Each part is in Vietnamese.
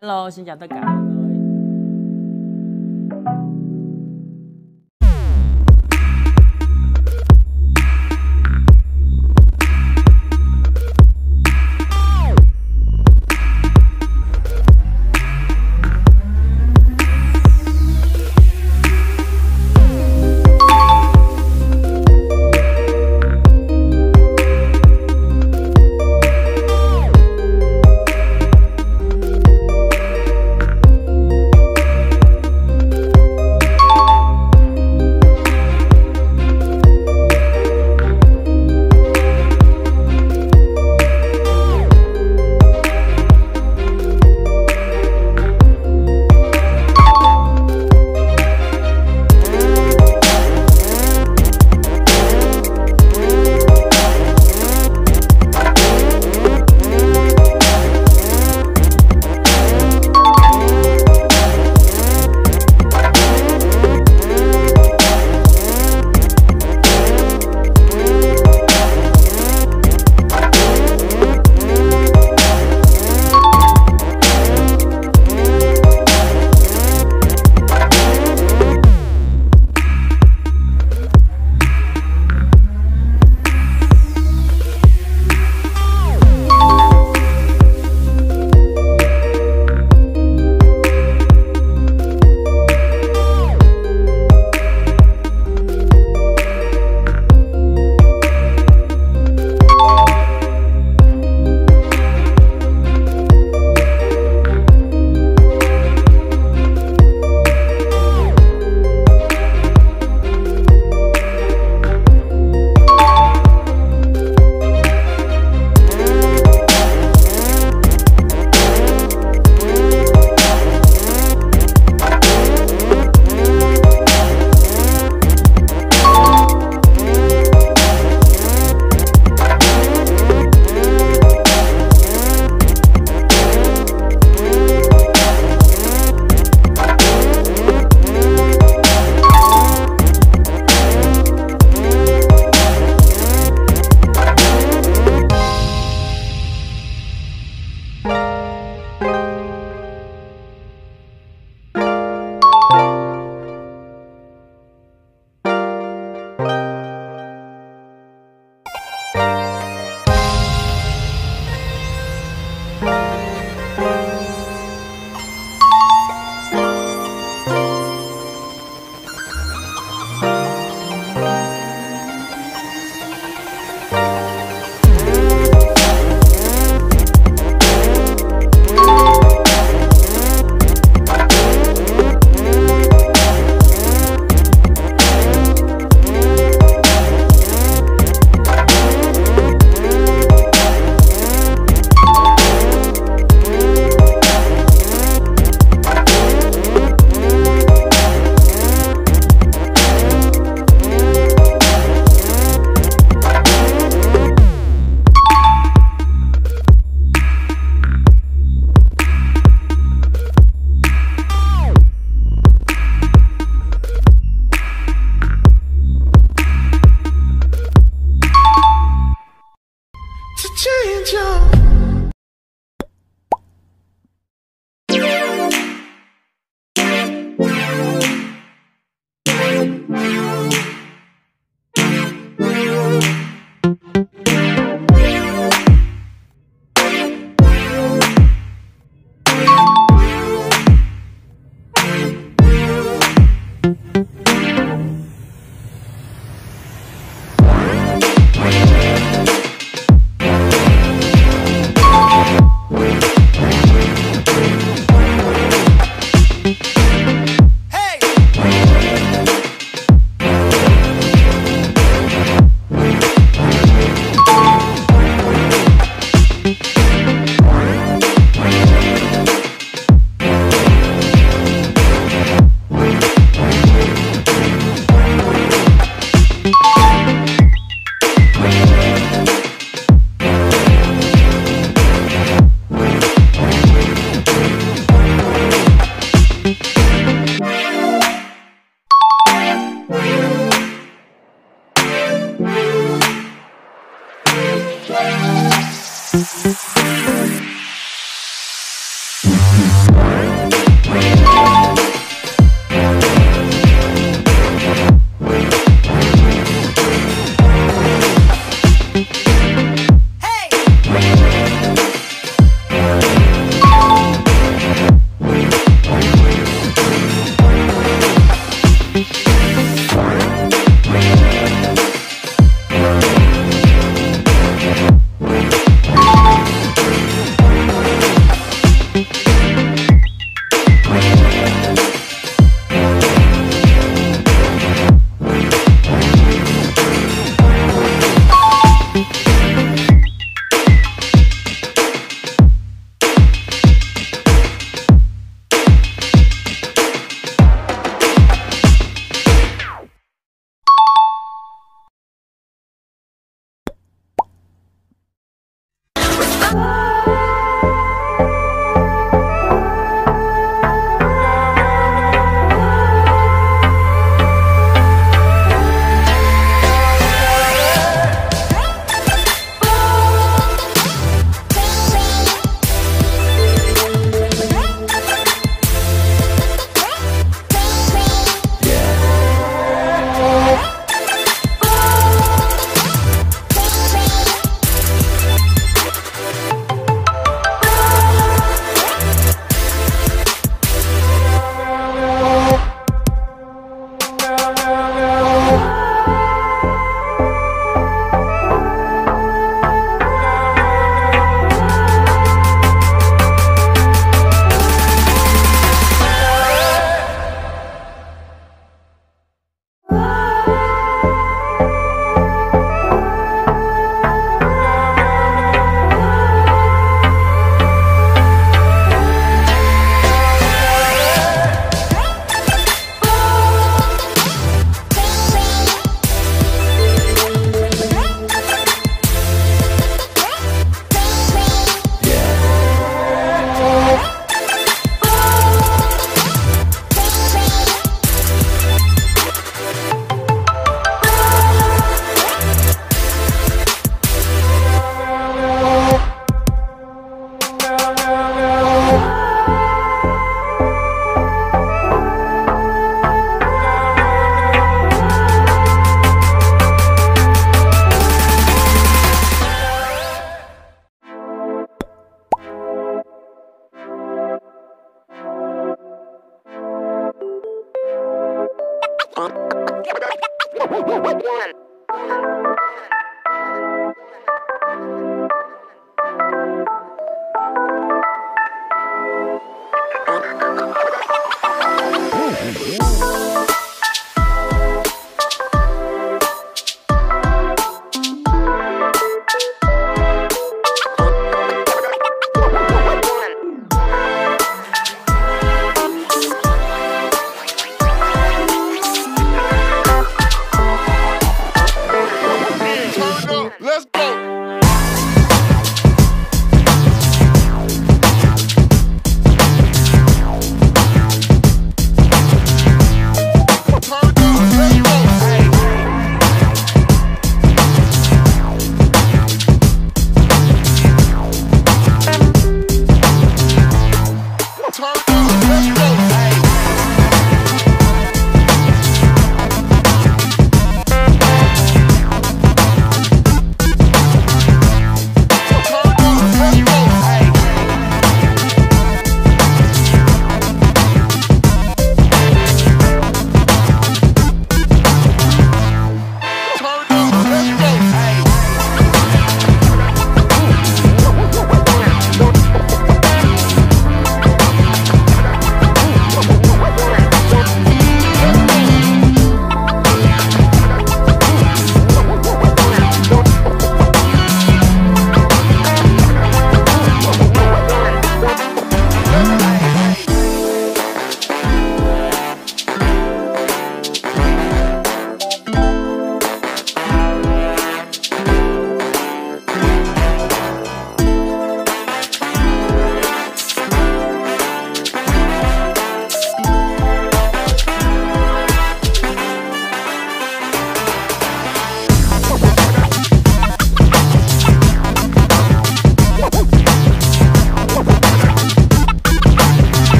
Hello, xin chào tất cả mọi người.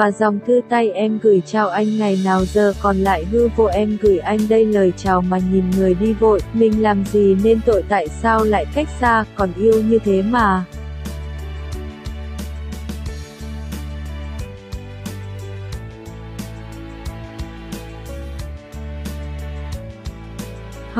Và dòng thư tay em gửi chào anh ngày nào giờ còn lại hư vô em gửi anh đây lời chào mà nhìn người đi vội, mình làm gì nên tội tại sao lại cách xa, còn yêu như thế mà.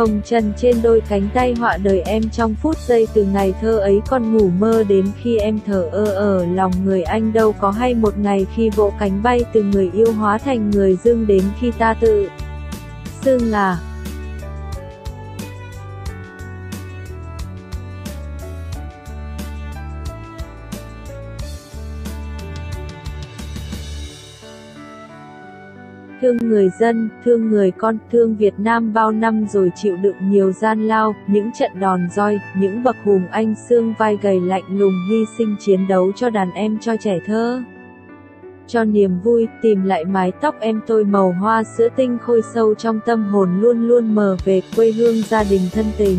Hồng trần trên đôi cánh tay họa đời em trong phút giây từ ngày thơ ấy còn ngủ mơ đến khi em thở ơ ở lòng người anh đâu có hay một ngày khi vỗ cánh bay từ người yêu hóa thành người dương đến khi ta tự xưng là thương người dân, thương người con, thương Việt Nam bao năm rồi chịu đựng nhiều gian lao, những trận đòn roi, những bậc hùng anh xương vai gầy lạnh lùng hy sinh chiến đấu cho đàn em cho trẻ thơ. Cho niềm vui, tìm lại mái tóc em tôi màu hoa sữa tinh khôi sâu trong tâm hồn luôn luôn mờ về quê hương gia đình thân tình.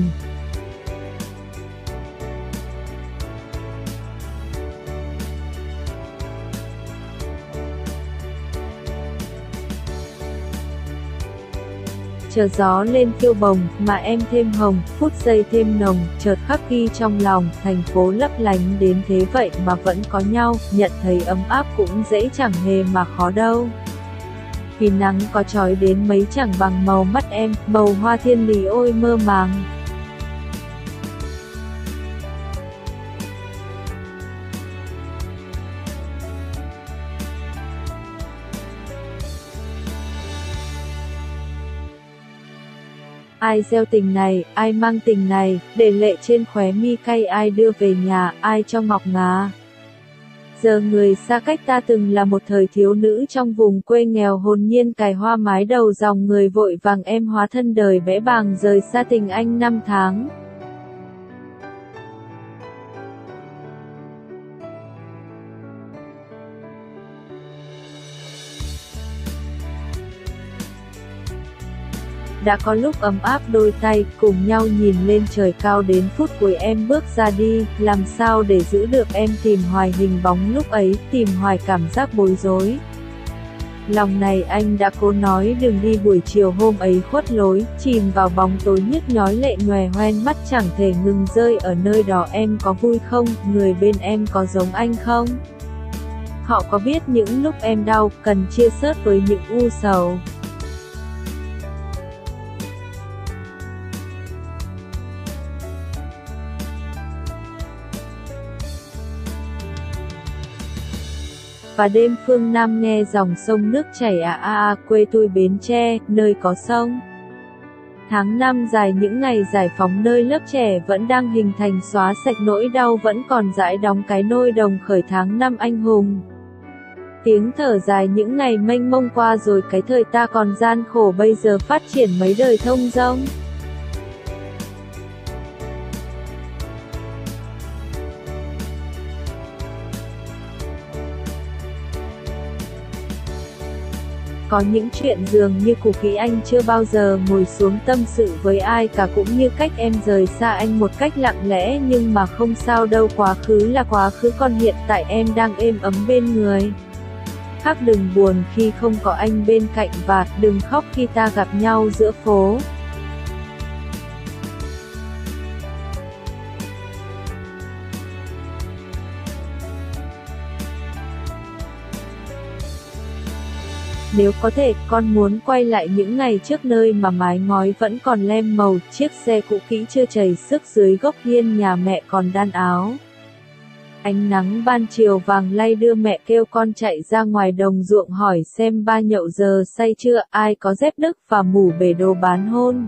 Chờ gió lên thiêu bồng, mà em thêm hồng, phút giây thêm nồng, chợt khắc ghi trong lòng, thành phố lấp lánh đến thế vậy mà vẫn có nhau, nhận thấy ấm áp cũng dễ chẳng hề mà khó đâu. Vì nắng có trói đến mấy chẳng bằng màu mắt em, màu hoa thiên lý ôi mơ màng. Ai gieo tình này, ai mang tình này, để lệ trên khóe mi cay ai đưa về nhà, ai cho ngọc ngà. Giờ người xa cách ta từng là một thời thiếu nữ trong vùng quê nghèo hồn nhiên cài hoa mái đầu dòng người vội vàng em hóa thân đời bẽ bàng rời xa tình anh năm tháng. Đã có lúc ấm áp đôi tay, cùng nhau nhìn lên trời cao đến phút cuối em bước ra đi, làm sao để giữ được em tìm hoài hình bóng lúc ấy, tìm hoài cảm giác bối rối. Lòng này anh đã cố nói đừng đi buổi chiều hôm ấy khuất lối, chìm vào bóng tối nhức nhói lệ nhòe hoen mắt chẳng thể ngừng rơi ở nơi đó em có vui không, người bên em có giống anh không? Họ có biết những lúc em đau, cần chia sớt với những u sầu. Và đêm phương Nam nghe dòng sông nước chảy à a à, quê tôi Bến Tre, nơi có sông. Tháng năm dài những ngày giải phóng nơi lớp trẻ vẫn đang hình thành xóa sạch nỗi đau vẫn còn dãi đóng cái nôi đồng khởi tháng năm anh hùng. Tiếng thở dài những ngày mênh mông qua rồi cái thời ta còn gian khổ bây giờ phát triển mấy đời thông rông. Có những chuyện dường như cục kỹ anh chưa bao giờ ngồi xuống tâm sự với ai cả, cũng như cách em rời xa anh một cách lặng lẽ, nhưng mà không sao đâu, quá khứ là quá khứ, còn hiện tại em đang êm ấm bên người. Khác đừng buồn khi không có anh bên cạnh và đừng khóc khi ta gặp nhau giữa phố. Nếu có thể, con muốn quay lại những ngày trước nơi mà mái ngói vẫn còn lem màu, chiếc xe cũ kỹ chưa chảy sức dưới gốc hiên nhà mẹ còn đan áo. Ánh nắng ban chiều vàng lay đưa mẹ kêu con chạy ra ngoài đồng ruộng hỏi xem ba nhậu giờ say chưa, ai có dép đức và mủ bể đồ bán hôn.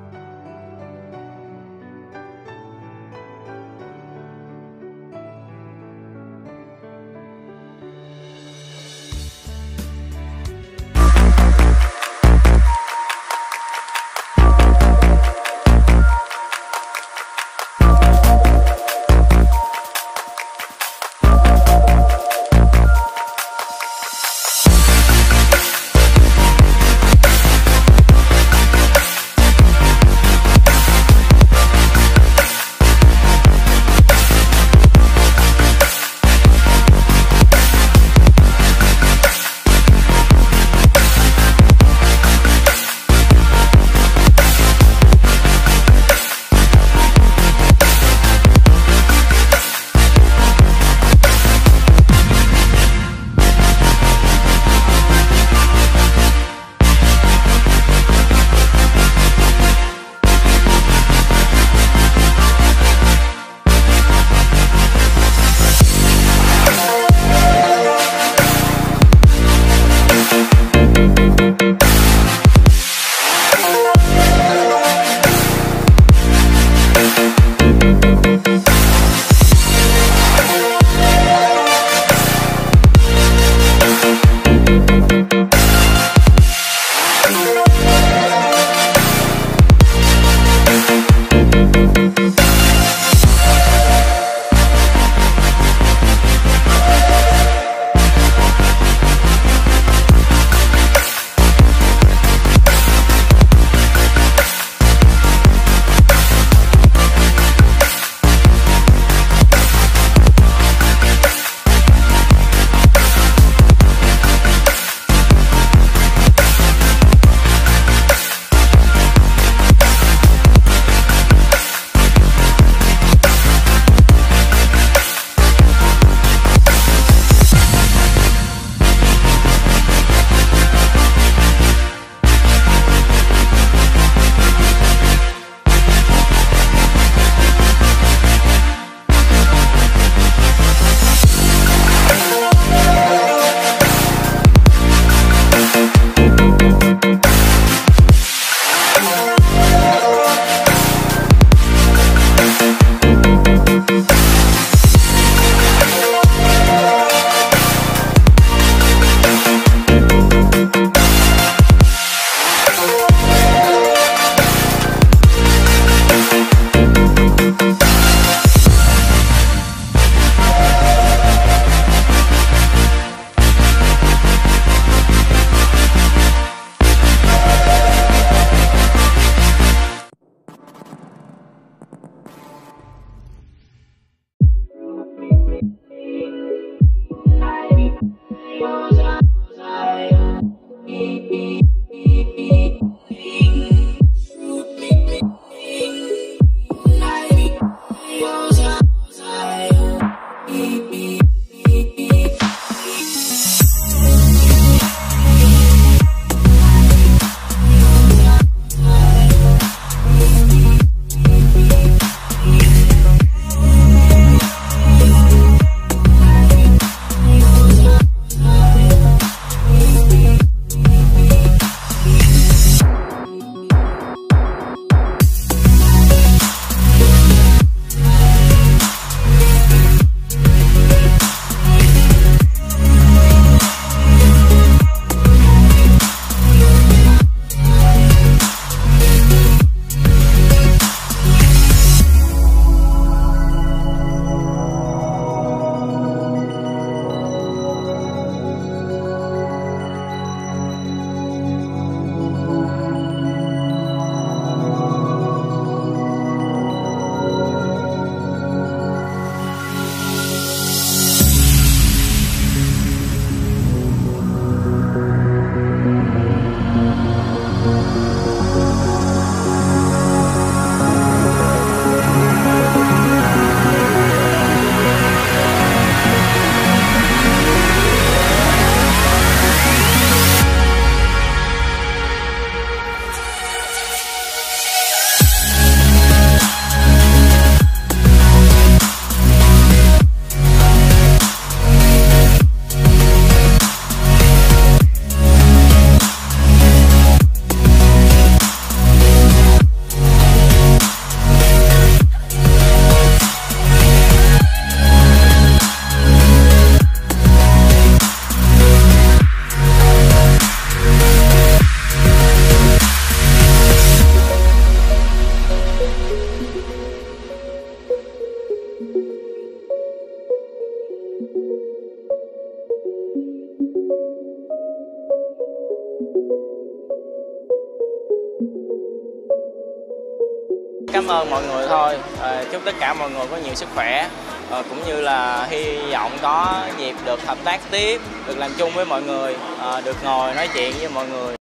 Nhiều sức khỏe à, cũng như là hy vọng có dịp được hợp tác tiếp được làm chung với mọi người à, được ngồi nói chuyện với mọi người.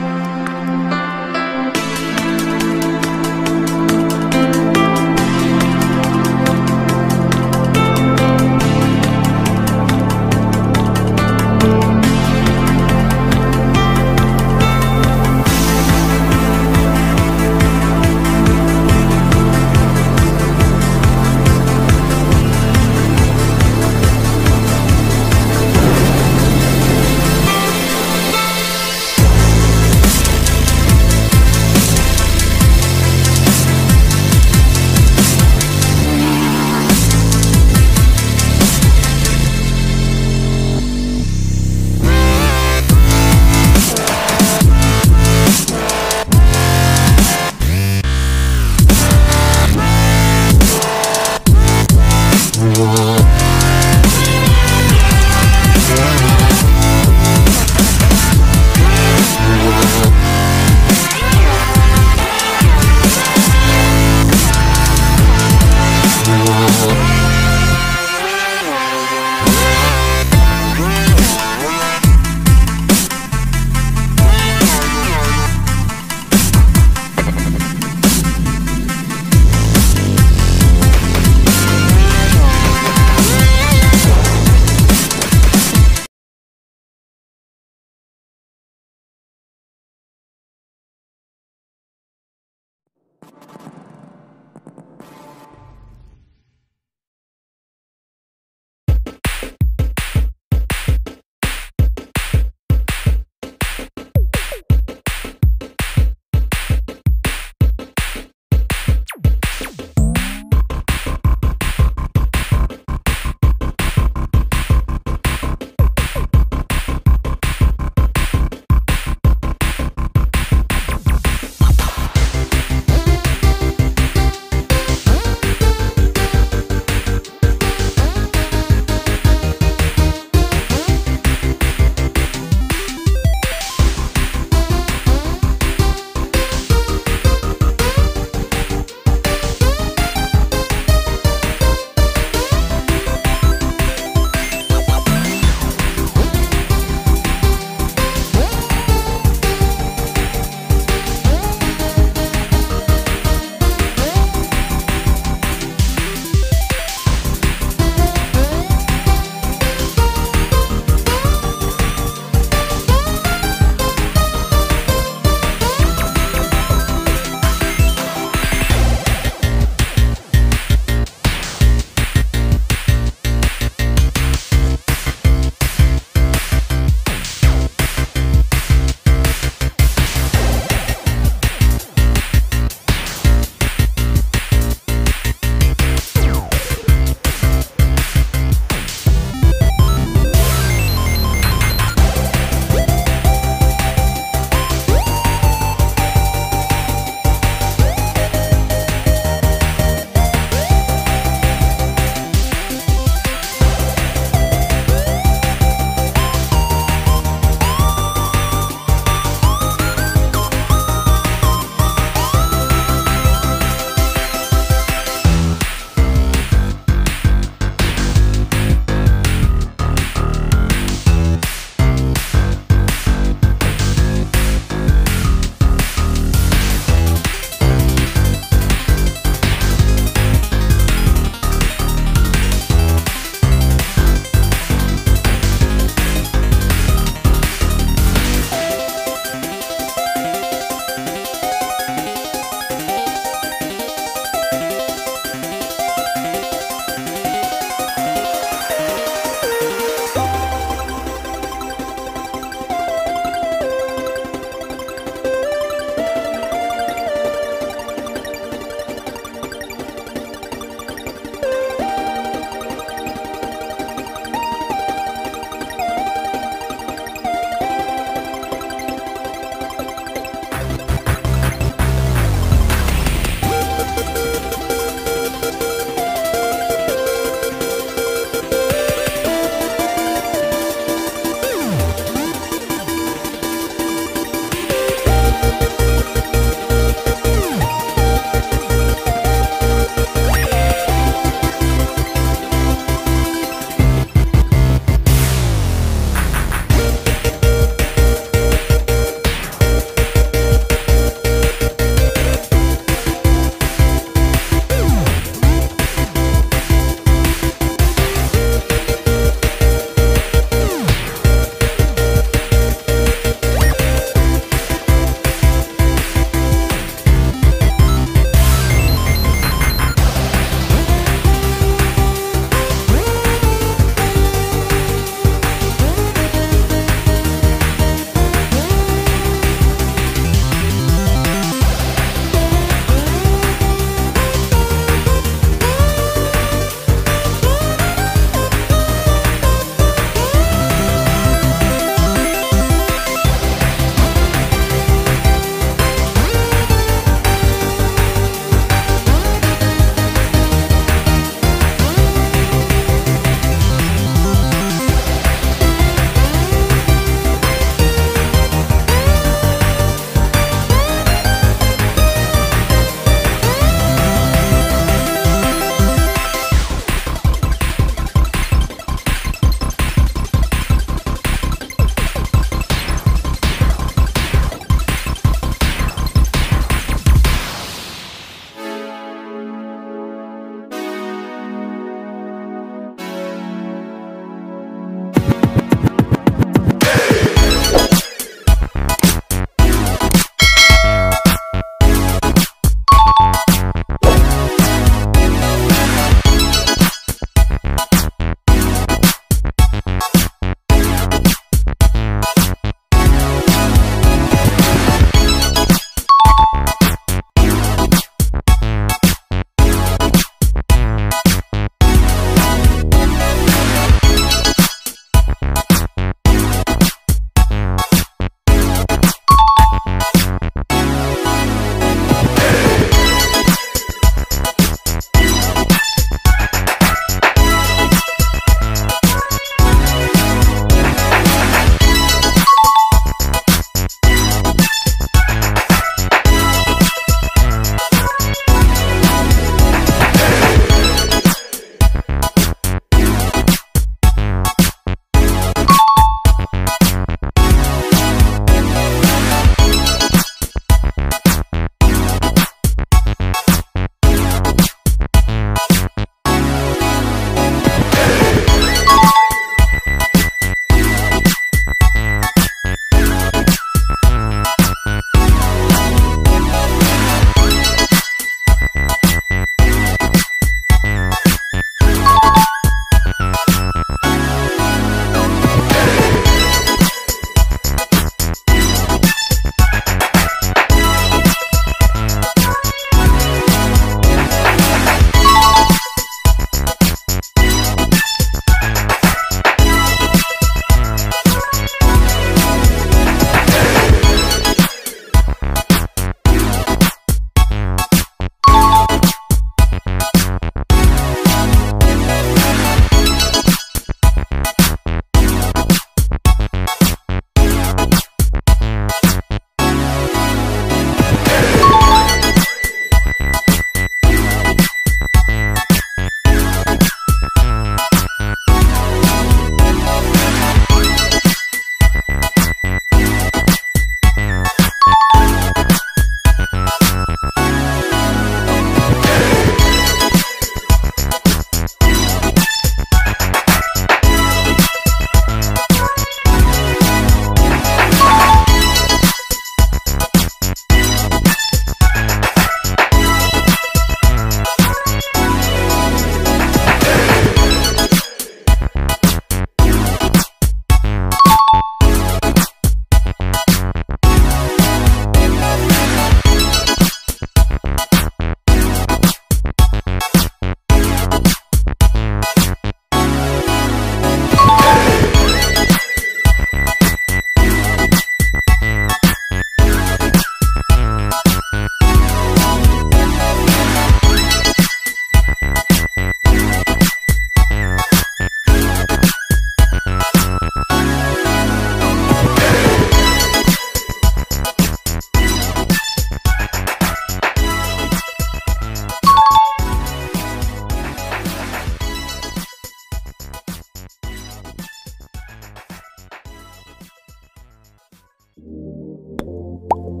you